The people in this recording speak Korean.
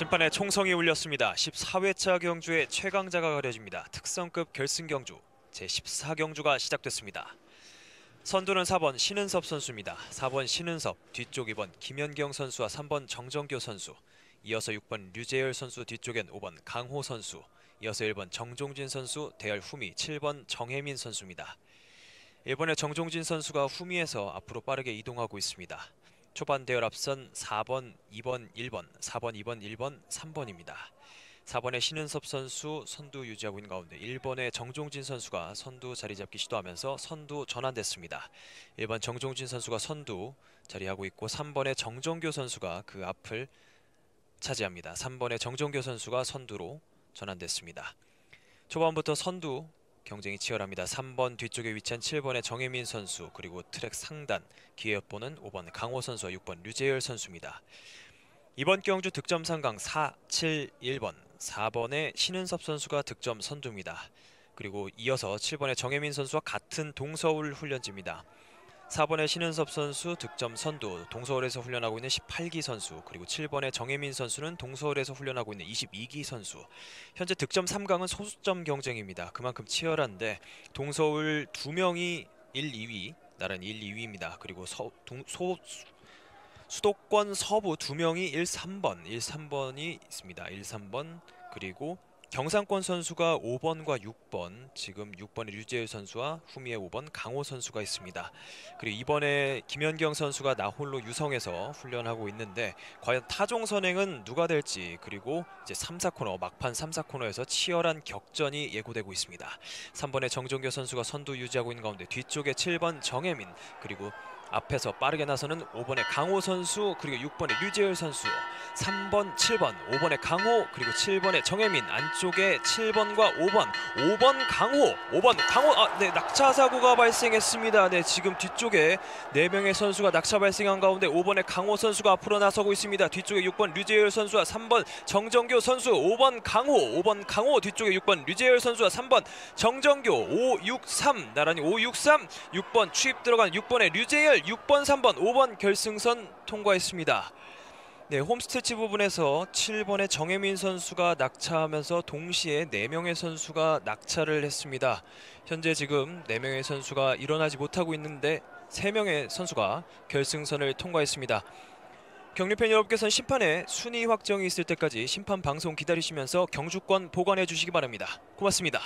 심판의 총성이 울렸습니다. 14회차 경주의 최강자가 가려집니다. 특성급 결승 경주 제14경주가 시작됐습니다. 선두는 4번 신은섭 선수입니다. 4번 신은섭, 뒤쪽 2번 김연경 선수와 3번 정정교 선수, 이어서 6번 류재열 선수 뒤쪽엔 5번 강호 선수, 이어서 1번 정종진 선수, 대열 후미 7번 정혜민 선수입니다. 일본의 정종진 선수가 후미에서 앞으로 빠르게 이동하고 있습니다. 초반 대열 앞선 4번, 2번, 1번, 4번, 2번, 1번, 3번입니다. 4번의 신은섭 선수 선두 유지하고 있는 가운데 1번의 정종진 선수가 선두 자리 잡기 시도하면서 선두 전환됐습니다. 1번 정종진 선수가 선두 자리하고 있고 3번의 정정교 선수가 그 앞을 차지합니다. 3번의 정정교 선수가 선두로 전환됐습니다. 초반부터 선두 경쟁이 치열합니다. 3번 뒤쪽에 위치한 7번의 정혜민 선수 그리고 트랙 상단 기회 엿보는 5번 강호 선수와 6번 류재열 선수입니다. 이번 경주 득점 상강 4, 7, 1번 4번의 신은섭 선수가 득점 선두입니다. 그리고 이어서 7번의 정혜민 선수와 같은 동서울 훈련지입니다. 4번의 신은섭 선수 득점 선두 동서울에서 훈련하고 있는 18기 선수 그리고 7번의 정혜민 선수는 동서울에서 훈련하고 있는 22기 선수 현재 득점 3강은 소수점 경쟁입니다. 그만큼 치열한데 동서울 두 명이 1, 2위 나란히 1, 2위입니다. 그리고 서, 동, 소, 수도권 서부 두 명이 1, 3번 1, 3번이 있습니다. 1, 3번 그리고 경상권 선수가 5번과 6번 지금 6번의 류재일 선수와 후미의 5번 강호 선수가 있습니다. 그리고 이번에 김연경 선수가 나홀로 유성에서 훈련하고 있는데 과연 타종 선행은 누가 될지 그리고 이제 3, 4코너 막판 3, 4코너에서 치열한 격전이 예고되고 있습니다. 3번의 정종교 선수가 선두 유지하고 있는 가운데 뒤쪽에 7번 정혜민 그리고 앞에서 빠르게 나서는 5번의 강호 선수 그리고 6번의 류재열 선수 3번 7번 5번의 강호 그리고 7번의 정혜민 안쪽에 7번과 5번 5번 강호 5번 강호. 아, 네 낙차 사고가 발생했습니다. 네 지금 뒤쪽에 4명의 선수가 낙차 발생한 가운데 5번의 강호 선수가 앞으로 나서고 있습니다. 뒤쪽에 6번 류재열 선수와 3번 정정교 선수 5번 강호 5번 강호. 뒤쪽에 6번 류재열 선수와 3번 정정교 563 나란히 563 6번 추입 들어간 6번의 류재열 6번 3번 5번 결승선 통과했습니다. 네, 홈스트치 부분에서 7번의 정혜민 선수가 낙차하면서 동시에 4명의 선수가 낙차를 했습니다. 현재 지금 4명의 선수가 일어나지 못하고 있는데 3명의 선수가 결승선을 통과했습니다. 경리팬 여러분께서는 심판의 순위 확정이 있을 때까지 심판 방송 기다리시면서 경주권 보관해 주시기 바랍니다. 고맙습니다.